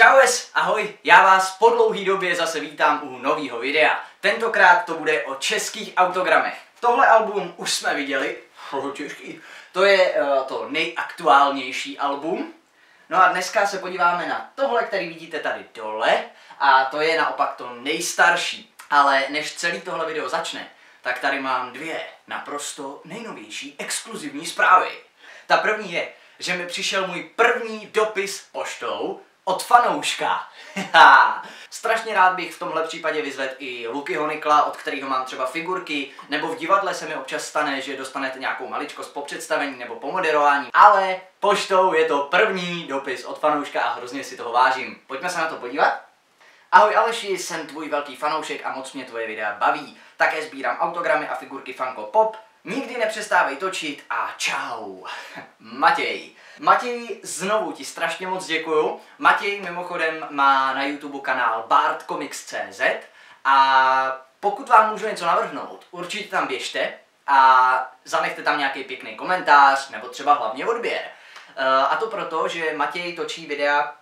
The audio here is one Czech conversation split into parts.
Čaues, ahoj, já vás po dlouhý době zase vítám u nového videa. Tentokrát to bude o českých autogramech. Tohle album už jsme viděli, těžký. To je uh, to nejaktuálnější album. No a dneska se podíváme na tohle, který vidíte tady dole, a to je naopak to nejstarší. Ale než celý tohle video začne, tak tady mám dvě naprosto nejnovější exkluzivní zprávy. Ta první je, že mi přišel můj první dopis poštou od fanouška. Strašně rád bych v tomhle případě vyzvedl i Luky Honikla, od kterého mám třeba figurky, nebo v divadle se mi občas stane, že dostanete nějakou maličkost po představení nebo po moderování, ale poštou je to první dopis od fanouška a hrozně si toho vážím. Pojďme se na to podívat. Ahoj Aleši, jsem tvůj velký fanoušek a moc mě tvoje videa baví. Také sbírám autogramy a figurky Funko Pop, Nikdy nepřestávej točit a čau. Matěj. Matěj, znovu ti strašně moc děkuju. Matěj mimochodem má na YouTube kanál bartcomics.cz a pokud vám můžu něco navrhnout, určitě tam běžte a zanechte tam nějaký pěkný komentář nebo třeba hlavně odběr. Eh, a to proto, že Matěj točí videa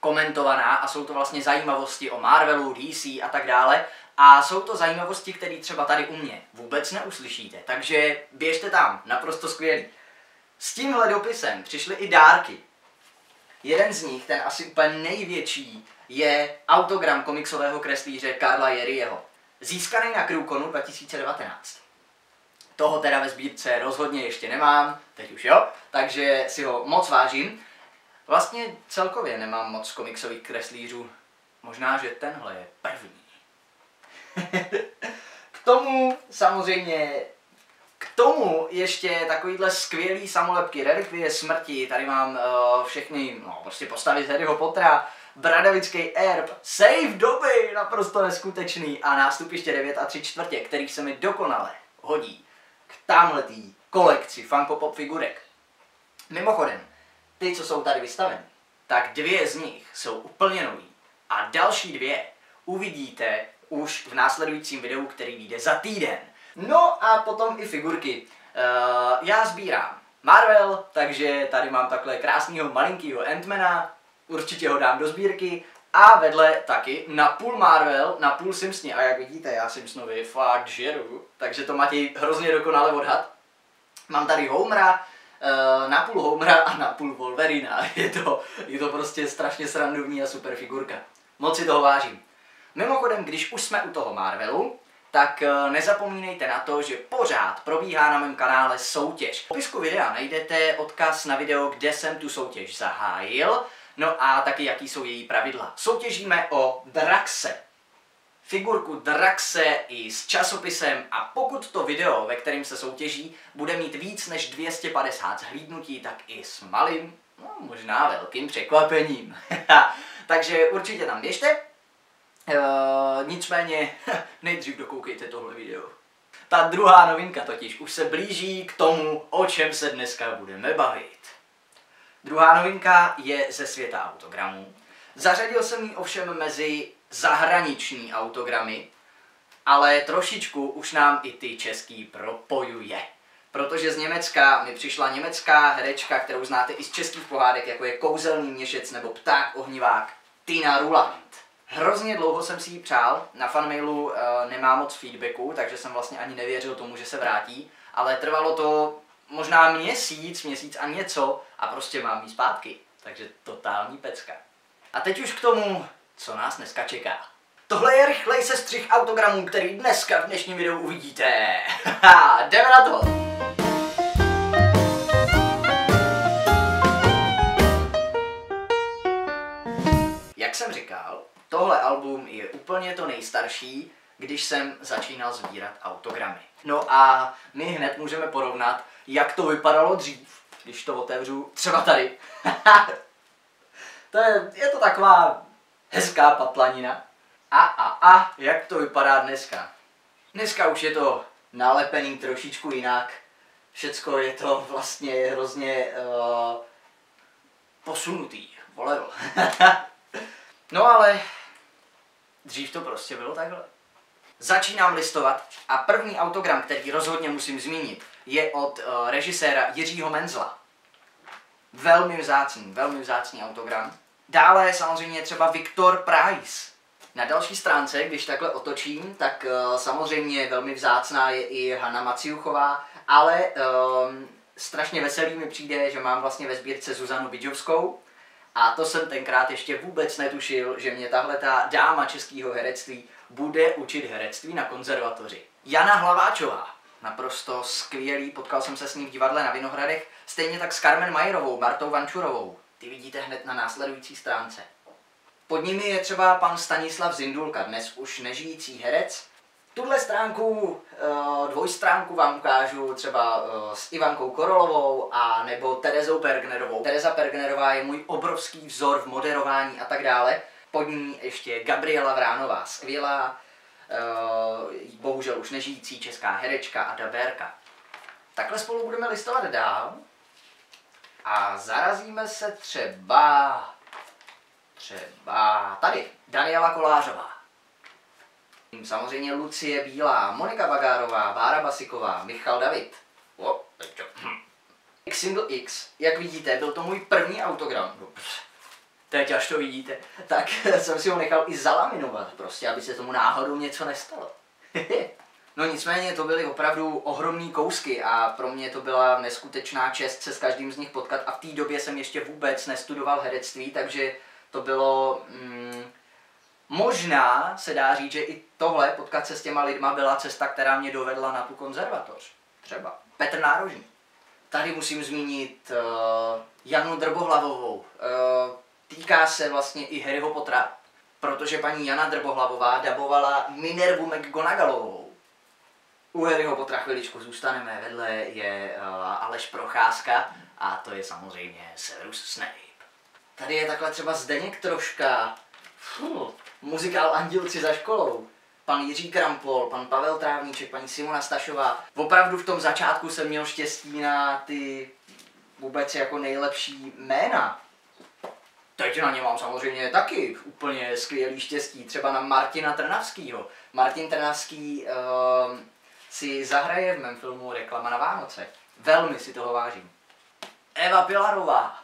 komentovaná a jsou to vlastně zajímavosti o Marvelu, DC a tak dále. A jsou to zajímavosti, které třeba tady u mě vůbec neuslyšíte. Takže běžte tam, naprosto skvělý. S tímhle dopisem přišly i dárky. Jeden z nich, ten asi úplně největší, je autogram komiksového kreslíře Karla Jerryho. Získaný na Krukonu 2019. Toho teda ve sbírce rozhodně ještě nemám, teď už jo, takže si ho moc vážím. Vlastně celkově nemám moc komiksových kreslířů. Možná, že tenhle je první. k tomu samozřejmě tomu ještě takovýhle skvělý samolepky Relikvie smrti, tady mám uh, všechny, no prostě postavy z Harryho Pottera, Bradavický erb, save doby, naprosto neskutečný a nástupiště 9 a 3 čtvrtě, který se mi dokonale hodí k tamhletý kolekci Funko Pop figurek. Mimochodem, ty, co jsou tady vystaveny, tak dvě z nich jsou úplně nový a další dvě uvidíte už v následujícím videu, který vyjde za týden. No a potom i figurky. Uh, já sbírám Marvel, takže tady mám takhle krásného malinkého Antmana, určitě ho dám do sbírky. A vedle taky na půl Marvel, na půl Simpsoni. A jak vidíte, já Simpsonovi fakt žeru, takže to máte hrozně dokonale odhad. Mám tady Homera, uh, na půl Homera a na půl Wolverina. Je to, je to prostě strašně srandovní a super figurka. Moc si toho vážím. Mimochodem, když už jsme u toho Marvelu, tak eh, nezapomínejte na to, že pořád probíhá na mém kanále soutěž. V popisku videa najdete odkaz na video, kde jsem tu soutěž zahájil, no a taky jaký jsou její pravidla. Soutěžíme o Draxe. Figurku Draxe i s časopisem a pokud to video, ve kterém se soutěží, bude mít víc než 250 zhlídnutí, tak i s malým, no možná velkým překvapením. Takže určitě tam běžte, Uh, nicméně, nejdřív dokoukejte tohle video. Ta druhá novinka totiž už se blíží k tomu, o čem se dneska budeme bavit. Druhá novinka je ze světa autogramů. Zařadil jsem ji ovšem mezi zahraniční autogramy, ale trošičku už nám i ty český propojuje. Protože z Německa mi přišla německá herečka, kterou znáte i z českých pohádek, jako je Kouzelný měšec nebo Pták ohnivák, Tina Ruland. Hrozně dlouho jsem si ji přál, na fanmailu uh, nemá moc feedbacku, takže jsem vlastně ani nevěřil tomu, že se vrátí, ale trvalo to možná měsíc, měsíc a něco a prostě mám jí zpátky. Takže totální pecka. A teď už k tomu, co nás dneska čeká. Tohle je rychlej sestřih autogramů, který dneska v dnešním videu uvidíte. Jdeme na to! Jak jsem říkal, Tohle album je úplně to nejstarší, když jsem začínal sbírat autogramy. No a my hned můžeme porovnat, jak to vypadalo dřív, když to otevřu třeba tady. to je, je to taková hezká patlanina. A a a, jak to vypadá dneska. Dneska už je to nalepený trošičku jinak. Všecko je to vlastně hrozně uh, posunutý. Volel. no ale Dřív to prostě bylo takhle. Začínám listovat a první autogram, který rozhodně musím zmínit, je od uh, režiséra Jiřího Menzla. Velmi vzácný, velmi vzácný autogram. Dále samozřejmě třeba Viktor Price. Na další stránce, když takhle otočím, tak uh, samozřejmě velmi vzácná je i Hanna Maciuchová, ale um, strašně veselý mi přijde, že mám vlastně ve sbírce Zuzanu Bidžovskou, a to jsem tenkrát ještě vůbec netušil, že mě tahle ta dáma českého herectví bude učit herectví na konzervatoři. Jana Hlaváčová, naprosto skvělý, potkal jsem se s ní v divadle na Vinohradech, stejně tak s Carmen Majerovou, Martou Vančurovou. Ty vidíte hned na následující stránce. Pod nimi je třeba pan Stanislav Zindulka, dnes už nežijící herec, Tuhle stránku, eh, dvojstránku vám ukážu třeba eh, s Ivankou Korolovou a nebo Terezou Pergnerovou. Tereza Pergnerová je můj obrovský vzor v moderování a tak dále. Pod ní ještě Gabriela Vránová, skvělá, eh, bohužel už nežijící česká herečka a dabérka. Takhle spolu budeme listovat dál a zarazíme se třeba, třeba tady, Daniela Kolářová. Samozřejmě Lucie Bílá, Monika Bagárová, Bára Basiková, Michal David. O, X Single X, jak vidíte, byl to můj první autogram. No, teď až to vidíte, tak jsem si ho nechal i zalaminovat prostě, aby se tomu náhodou něco nestalo. no nicméně to byly opravdu ohromný kousky a pro mě to byla neskutečná čest se s každým z nich potkat a v té době jsem ještě vůbec nestudoval herectví, takže to bylo... Mm, Možná se dá říct, že i tohle, potkat se s těma lidma, byla cesta, která mě dovedla na tu konzervatoř. Třeba Petr Nárožný. Tady musím zmínit uh, Janu Drbohlavovou. Uh, týká se vlastně i Harryho Pottera, protože paní Jana Drbohlavová dabovala Minervu McGonagallovou. U Harryho Pottera chviličku zůstaneme, vedle je uh, Aleš Procházka a to je samozřejmě Severus Snape. Tady je takhle třeba Zdeněk Troška. Fuh, muzikál Andělci za školou, pan Jiří Krampol, pan Pavel Trávníček, paní Simona Stašová. Opravdu v tom začátku jsem měl štěstí na ty vůbec jako nejlepší jména. Teď na ně mám samozřejmě taky úplně skvělý štěstí, třeba na Martina Trnavskýho. Martin Trnavský uh, si zahraje v mém filmu Reklama na Vánoce. Velmi si toho vážím. Eva Pilarová,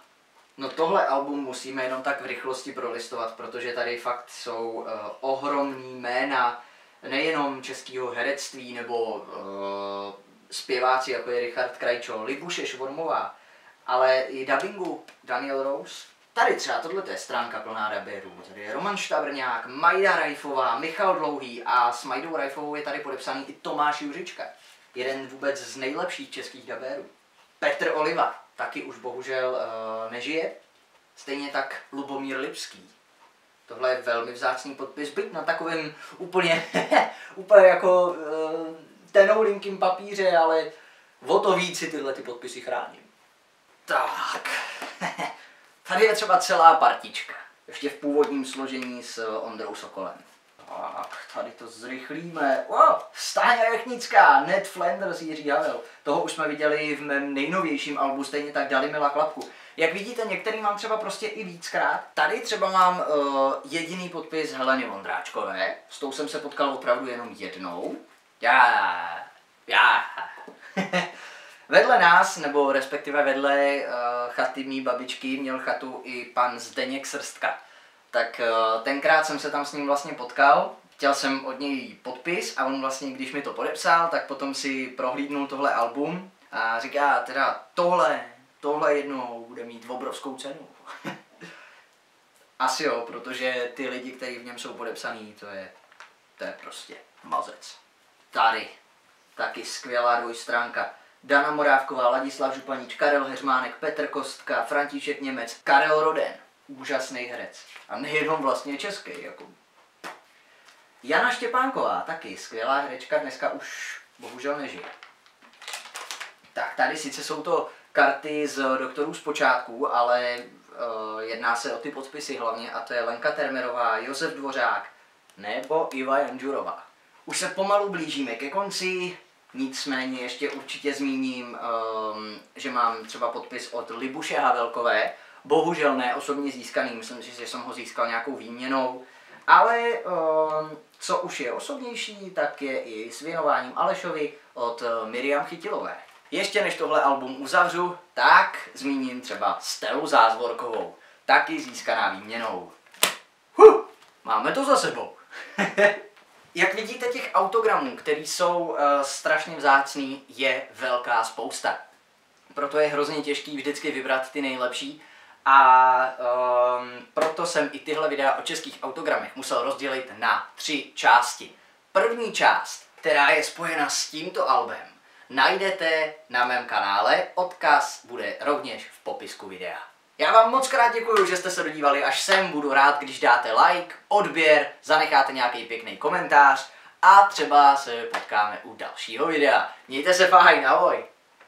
No tohle album musíme jenom tak v rychlosti prolistovat, protože tady fakt jsou uh, ohromný jména nejenom českého herectví nebo uh, zpěváci, jako je Richard Krajčo, Libuše Švormová, ale i dubbingu Daniel Rose. Tady třeba tohle je stránka plná dabérů. Tady je Roman Štabrňák, Majda Rajfová, Michal Dlouhý a s Majdou Rajfovou je tady podepsaný i Tomáš Juřička. Jeden vůbec z nejlepších českých dabérů. Petr Oliva, taky už bohužel uh, nežije. Stejně tak Lubomír Lipský. Tohle je velmi vzácný podpis, byť na takovém úplně, úplně jako uh, tenoulinkým papíře, ale o to víc si tyhle ty podpisy chráním. Tak, tady je třeba celá partička. Ještě v původním složení s Ondrou Sokolem. Tak, tady to zrychlíme. Oh, Stáňa Jechnická, Ned Flanders, Jiří Havel. Toho už jsme viděli v mém nejnovějším albu, stejně tak dali Mila Klapku. Jak vidíte, některý mám třeba prostě i víckrát. Tady třeba mám uh, jediný podpis Heleny Vondráčkové. S tou jsem se potkal opravdu jenom jednou. Já, já. vedle nás, nebo respektive vedle uh, chaty mý babičky, měl chatu i pan Zdeněk Srstka tak uh, tenkrát jsem se tam s ním vlastně potkal, chtěl jsem od něj podpis a on vlastně, když mi to podepsal, tak potom si prohlídnul tohle album a říká teda tohle, tohle jednou bude mít obrovskou cenu. Asi jo, protože ty lidi, kteří v něm jsou podepsaný, to je, to je prostě mazec. Tady, taky skvělá dvojstránka. Dana Morávková, Ladislav Županič, Karel Heřmánek, Petr Kostka, František Němec, Karel Roden úžasný herec. A nejenom vlastně český. Jako. Jana Štěpánková, taky skvělá herečka, dneska už bohužel nežije. Tak tady sice jsou to karty z doktorů z počátku, ale uh, jedná se o ty podpisy hlavně a to je Lenka Termerová, Josef Dvořák nebo Iva Janžurová. Už se pomalu blížíme ke konci, nicméně ještě určitě zmíním, um, že mám třeba podpis od Libuše Havelkové, Bohužel ne osobně získaný, myslím si, že jsem ho získal nějakou výměnou. Ale um, co už je osobnější, tak je i s věnováním Alešovi od uh, Miriam Chytilové. Ještě než tohle album uzavřu, tak zmíním třeba Stelu Zázvorkovou. taky získaná výměnou. Huh, máme to za sebou. Jak vidíte, těch autogramů, které jsou uh, strašně vzácný, je velká spousta. Proto je hrozně těžký vždycky vybrat ty nejlepší. A um, proto jsem i tyhle videa o českých autogramech musel rozdělit na tři části. První část, která je spojena s tímto albem, najdete na mém kanále, odkaz bude rovněž v popisku videa. Já vám moc krát děkuji, že jste se dodívali až sem, budu rád, když dáte like, odběr, zanecháte nějaký pěkný komentář a třeba se potkáme u dalšího videa. Mějte se fajn, ahoj!